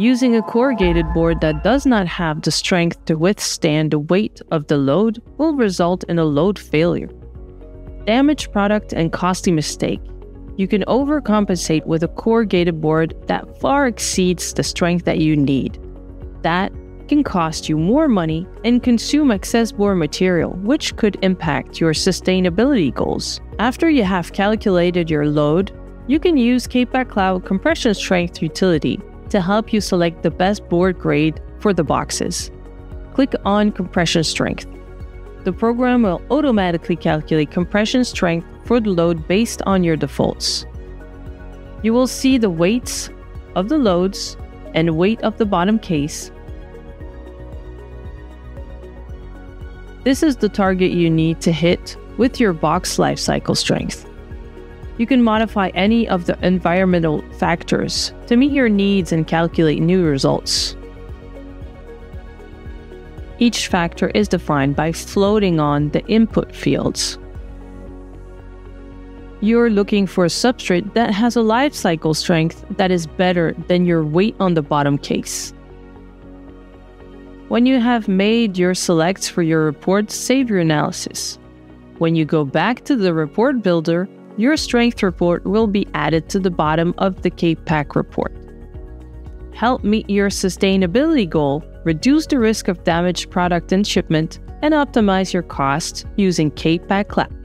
Using a corrugated board that does not have the strength to withstand the weight of the load will result in a load failure. Damaged product and costly mistake. You can overcompensate with a corrugated board that far exceeds the strength that you need. That can cost you more money and consume excess board material, which could impact your sustainability goals. After you have calculated your load, you can use Cape Pack Cloud Compression Strength utility to help you select the best board grade for the boxes. Click on Compression Strength. The program will automatically calculate compression strength for the load based on your defaults. You will see the weights of the loads and weight of the bottom case. This is the target you need to hit with your box lifecycle strength. You can modify any of the environmental factors to meet your needs and calculate new results. Each factor is defined by floating on the input fields. You're looking for a substrate that has a life cycle strength that is better than your weight on the bottom case. When you have made your selects for your report, save your analysis. When you go back to the report builder, your strength report will be added to the bottom of the Cape Pack report. Help meet your sustainability goal, reduce the risk of damaged product and shipment, and optimize your costs using Cape Pack Cloud.